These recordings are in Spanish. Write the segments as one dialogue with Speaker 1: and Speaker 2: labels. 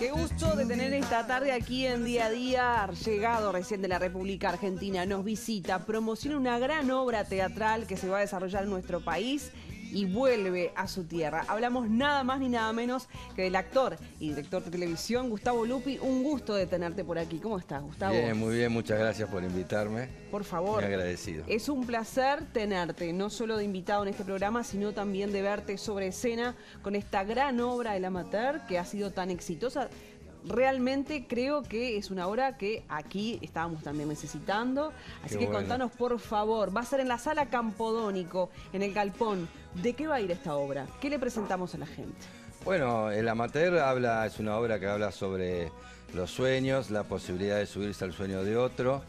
Speaker 1: Qué gusto de tener esta tarde aquí en Día a Día, llegado recién de la República Argentina, nos visita, promociona una gran obra teatral que se va a desarrollar en nuestro país y vuelve a su tierra. Hablamos nada más ni nada menos que del actor y director de televisión Gustavo Lupi. Un gusto de tenerte por aquí. ¿Cómo estás, Gustavo?
Speaker 2: Bien, muy bien. Muchas gracias por invitarme.
Speaker 1: Por favor.
Speaker 2: Muy agradecido.
Speaker 1: Es un placer tenerte, no solo de invitado en este programa, sino también de verte sobre escena con esta gran obra del amateur que ha sido tan exitosa realmente creo que es una obra que aquí estábamos también necesitando. Así que contanos, por favor, va a ser en la sala Campodónico, en el Galpón. ¿De qué va a ir esta obra? ¿Qué le presentamos a la gente?
Speaker 2: Bueno, El Amateur habla, es una obra que habla sobre los sueños, la posibilidad de subirse al sueño de otro.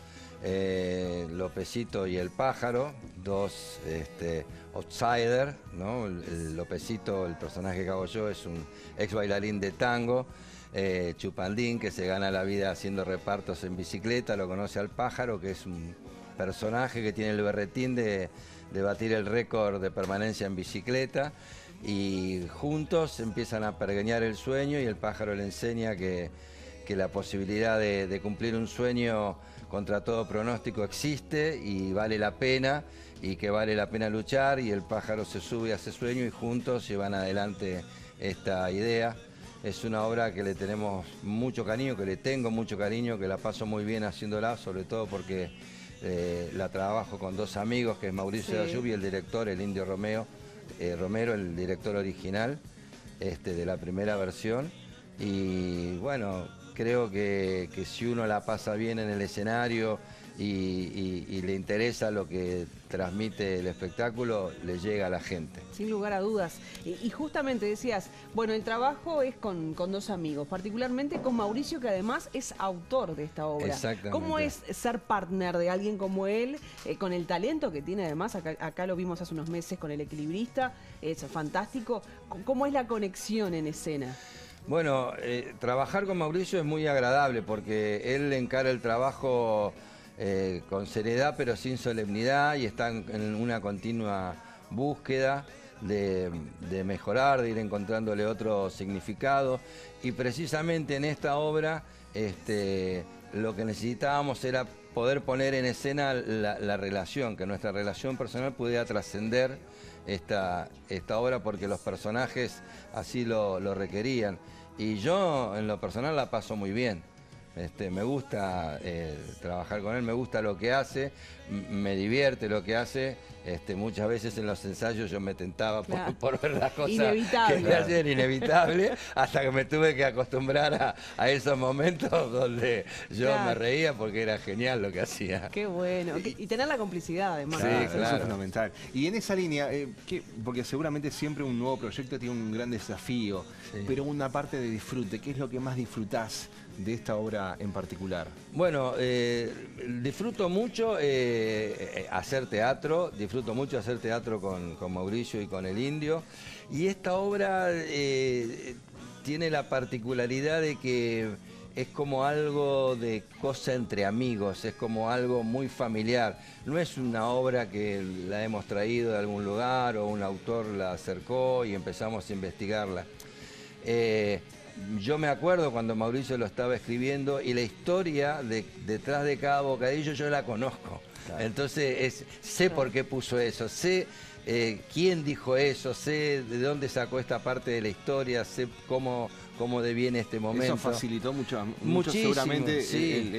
Speaker 2: Eh, Lopecito y el pájaro, dos este, outsiders, ¿no? El, Lopecito, el personaje que hago yo, es un ex bailarín de tango eh, Chupandín, que se gana la vida haciendo repartos en bicicleta, lo conoce al pájaro, que es un personaje que tiene el berretín de, batir el récord de permanencia en bicicleta y juntos empiezan a pergeñar el sueño y el pájaro le enseña que, la posibilidad de, cumplir un sueño contra todo pronóstico existe y vale la pena y que vale la pena luchar y el pájaro se sube a ese sueño y juntos llevan adelante esta idea. Es una obra que le tenemos mucho cariño, que le tengo mucho cariño, que la paso muy bien haciéndola, sobre todo porque eh, la trabajo con dos amigos, que es Mauricio sí. y el director, el Indio Romeo, eh, Romero, el director original este, de la primera versión. Y bueno, creo que, que si uno la pasa bien en el escenario, y, le interesa lo que transmite el espectáculo, le llega a la gente.
Speaker 1: Sin lugar a dudas. Y, justamente decías, bueno, el trabajo es con, dos amigos, particularmente con Mauricio, que además es autor de esta obra.
Speaker 2: Exactamente.
Speaker 1: ¿Cómo es ser partner de alguien como él, eh, con el talento que tiene además? Acá, lo vimos hace unos meses con el equilibrista, es fantástico. ¿Cómo es la conexión en escena?
Speaker 2: Bueno, eh, trabajar con Mauricio es muy agradable porque él encara el trabajo eh, con seriedad pero sin solemnidad y están en una continua búsqueda de, mejorar, de ir encontrándole otro significado. Y precisamente en esta obra este, lo que necesitábamos era poder poner en escena la, relación, que nuestra relación personal pudiera trascender esta, esta obra porque los personajes así lo, lo requerían. Y yo en lo personal la paso muy bien. Este, me gusta eh, trabajar con él, me gusta lo que hace, me divierte lo que hace. Este, muchas veces en los ensayos yo me tentaba por, ver las cosas que me hacían inevitable, hasta que me tuve que acostumbrar a, esos momentos donde yo me reía porque era genial lo que hacía.
Speaker 1: Qué bueno. Y tener la complicidad además.
Speaker 3: Sí, claro. Eso es fundamental. Y en esa línea, eh, porque seguramente siempre un nuevo proyecto tiene un gran desafío, pero una parte de disfrute, ¿qué es lo que más disfrutás? de esta obra en particular?
Speaker 2: Bueno, eh, disfruto mucho eh, hacer teatro, disfruto mucho hacer teatro con, Mauricio y con el Indio. Y esta obra eh, tiene la particularidad de que es como algo de cosa entre amigos, es como algo muy familiar. No es una obra que la hemos traído de algún lugar o un autor la acercó y empezamos a investigarla yo me acuerdo cuando Mauricio lo estaba escribiendo y la historia detrás de cada bocadillo yo la conozco. Entonces sé por qué puso eso, sé eh, quién dijo eso, sé de dónde sacó esta parte de la historia, sé cómo, cómo deviene este momento.
Speaker 3: Eso facilitó mucho, mucho seguramente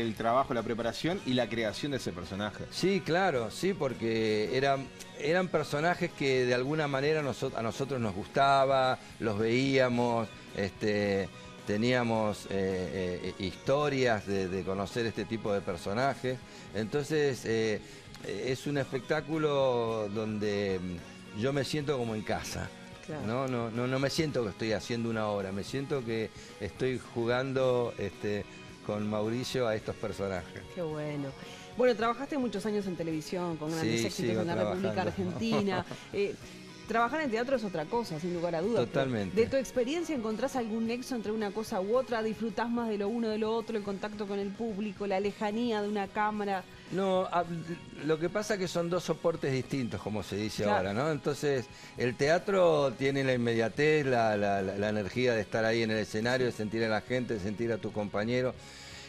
Speaker 3: el, trabajo, la preparación y la creación de ese personaje.
Speaker 2: Sí, claro, sí, porque eran, eran personajes que de alguna manera a nosotros nos gustaba, los veíamos, este, teníamos eh, eh, historias de, conocer este tipo de personajes. Entonces es un espectáculo donde mm, yo me siento como en casa. ¿no? No, no, me siento que estoy haciendo una obra, me siento que estoy jugando este, con Mauricio a estos personajes.
Speaker 1: Qué bueno. Bueno, trabajaste muchos años en televisión con grandes éxitos en la República Argentina. trabajar en teatro es otra cosa, sin lugar a dudas.
Speaker 2: Totalmente.
Speaker 1: De tu experiencia, ¿encontrás algún nexo entre una cosa u otra? ¿Disfrutás más de lo uno de lo otro, el contacto con el público, la lejanía de una cámara?
Speaker 2: No, lo que pasa es que son dos soportes distintos, como se dice ahora, ¿no? Entonces, el teatro tiene la inmediatez, la, la, energía de estar ahí en el escenario, de sentir a la gente, de sentir a tu compañero.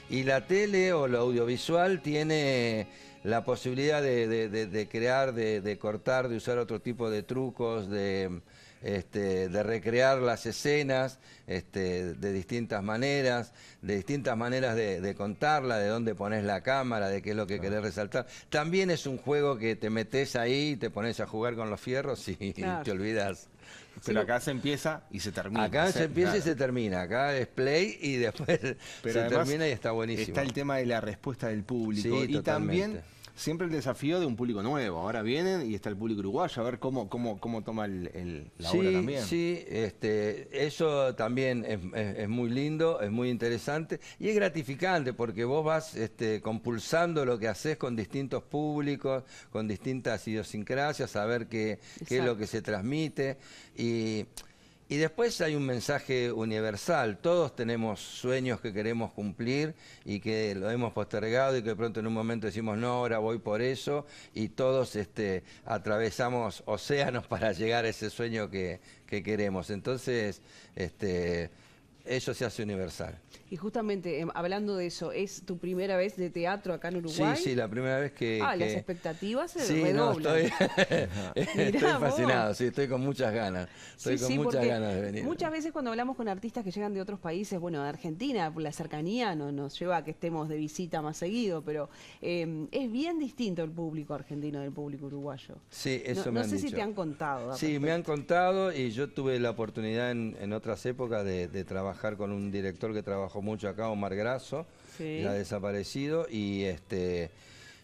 Speaker 2: Y la tele o lo audiovisual tiene la posibilidad de, crear, de, cortar, de usar otro tipo de trucos, de, este, recrear las escenas este, de distintas maneras, de distintas maneras de, contarla, de dónde pones la cámara, de qué es lo que querés resaltar. También es un juego que te metes ahí, te pones a jugar con los fierros y te olvidas.
Speaker 3: Pero acá se empieza y se termina.
Speaker 2: Acá se empieza y se termina. Acá es play y después se termina y está buenísimo.
Speaker 3: Está el tema de la respuesta del público. y también siempre el desafío de un público nuevo. Ahora vienen y está el público uruguayo, a ver cómo, cómo, cómo toma el, la obra también.
Speaker 2: Sí, este, eso también es, muy lindo, es muy interesante y es gratificante porque vos vas este, compulsando lo que haces con distintos públicos, con distintas idiosincrasias, a ver qué, qué es lo que se transmite y y después hay un mensaje universal. Todos tenemos sueños que queremos cumplir y que lo hemos postergado y que pronto en un momento decimos, no, ahora voy por eso. Y todos este, atravesamos océanos para llegar a ese sueño que, que queremos. Entonces, este, eso se hace universal.
Speaker 1: Y justamente, em, hablando de eso, ¿es tu primera vez de teatro acá en Uruguay?
Speaker 2: Sí, sí, la primera vez que...
Speaker 1: Ah, las expectativas se
Speaker 2: sí,
Speaker 1: redoblan.
Speaker 2: estoy, fascinado, sí, estoy con muchas ganas. Estoy con muchas ganas de venir.
Speaker 1: Muchas veces cuando hablamos con artistas que llegan de otros países, bueno, de Argentina, la cercanía no, nos lleva a que estemos de visita más seguido, pero em, es bien distinto el público argentino del público uruguayo.
Speaker 2: Sí, eso
Speaker 1: me
Speaker 2: han
Speaker 1: dicho.
Speaker 2: No sé
Speaker 1: si te han contado.
Speaker 2: Sí, me han contado y yo tuve la oportunidad en, otras épocas de trabajar con un director que trabajó mucho acá, Omar Grasso, ya desaparecido, y este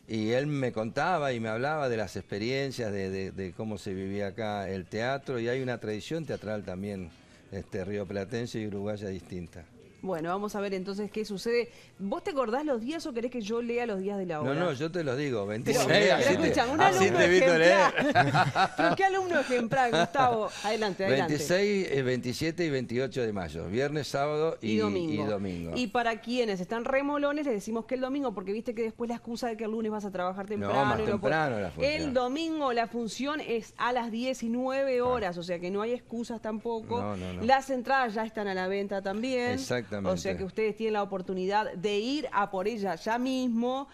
Speaker 2: y él me contaba y me hablaba de las experiencias, de, cómo se vivía acá el teatro, y hay una tradición teatral también este, rioplatense y uruguaya distinta.
Speaker 1: Bueno, vamos a ver entonces qué sucede. ¿Vos te acordás los días o querés que yo lea los días de la obra?
Speaker 2: No, no, yo te los digo, 26.
Speaker 1: Pero, escuchan, un alumno ejemplar. ¿Pero qué alumno ejemplar, Gustavo? Adelante, adelante.
Speaker 2: 26, 27 y 28 de mayo, viernes, sábado y, domingo.
Speaker 1: y, para quienes están remolones, les decimos que el domingo, porque viste que después la excusa de que el lunes vas a trabajar temprano.
Speaker 2: No, más temprano la función.
Speaker 1: El domingo la función es a las 19 horas, o sea que no hay excusas tampoco.
Speaker 2: No, no,
Speaker 1: Las entradas ya están a la venta también.
Speaker 2: Exacto.
Speaker 1: O sea que ustedes tienen la oportunidad de ir a por ella ya mismo,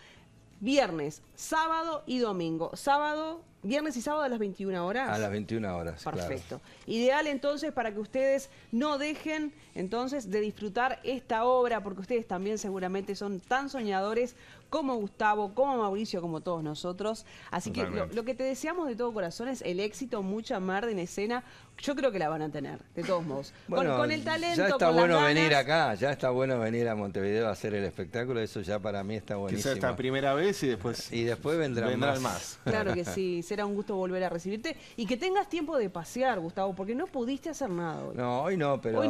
Speaker 1: viernes, sábado y domingo. Sábado, viernes y sábado a las 21 horas.
Speaker 2: A las 21 horas.
Speaker 1: Perfecto. Ideal entonces para que ustedes no dejen entonces de disfrutar esta obra, porque ustedes también seguramente son tan soñadores como Gustavo, como Mauricio, como todos nosotros. Así que lo, que te deseamos de todo corazón es el éxito, mucha mar en escena. Yo creo que la van a tener, de todos modos. con, el talento.
Speaker 2: Ya está bueno venir acá, ya está bueno venir a Montevideo a hacer el espectáculo, eso ya para mí está buenísimo.
Speaker 3: Quizás esta primera vez y después.
Speaker 2: Y después vendrán, más.
Speaker 1: Claro que sí, será un gusto volver a recibirte y que tengas tiempo de pasear, Gustavo, porque no pudiste hacer nada hoy.
Speaker 2: No, hoy no, pero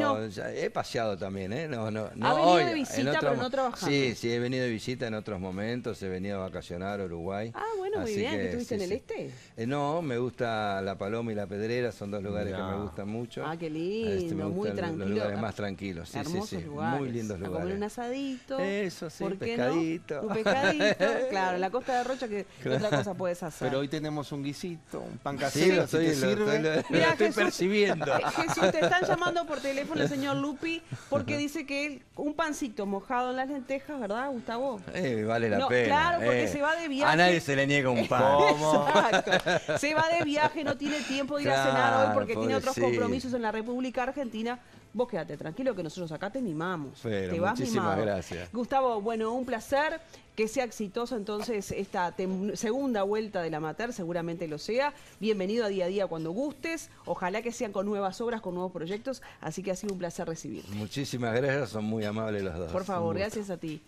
Speaker 2: he paseado también, ¿eh? No, no, no
Speaker 1: ha venido de visita, pero no trabajando.
Speaker 2: Sí, sí, he venido de visita en otros momentos, he venido a vacacionar a Uruguay.
Speaker 1: Ah, bueno, muy bien, que, ¿estuviste en el este?
Speaker 2: Eh, no, me gusta La Paloma y La Pedrera, son dos lugares que me gustan mucho.
Speaker 1: Ah, qué este, lindo, muy tranquilo. Los
Speaker 2: lugares más tranquilos, sí, sí, sí, muy lindos lugares. A
Speaker 1: comer un asadito.
Speaker 2: Eso, sí, un pescadito.
Speaker 1: Un pescadito, claro, la costa de Rocha, que otra cosa puedes hacer.
Speaker 3: Pero hoy tenemos un guisito, un pan casero,
Speaker 2: sí, lo, estoy, lo, estoy percibiendo.
Speaker 1: Jesús, te están llamando por teléfono el señor Lupi, porque dice que un pancito mojado en las lentejas, ¿verdad, Gustavo?
Speaker 2: Eh, vale la pena.
Speaker 1: Claro, porque eh. se va de viaje.
Speaker 2: A nadie se le niega un pan.
Speaker 1: Exacto. Se va de viaje, no tiene tiempo de ir a cenar hoy porque tiene otros compromisos en la República Argentina. Vos quédate tranquilo que nosotros acá te mimamos. te vas
Speaker 2: muchísimas gracias.
Speaker 1: Gustavo, bueno, un placer. Que sea exitoso entonces esta segunda vuelta de la Mater, seguramente lo sea. Bienvenido a día a día cuando gustes. Ojalá que sean con nuevas obras, con nuevos proyectos. Así que ha sido un placer recibirte.
Speaker 2: Muchísimas gracias, son muy amables los dos.
Speaker 1: Por favor, gracias a ti.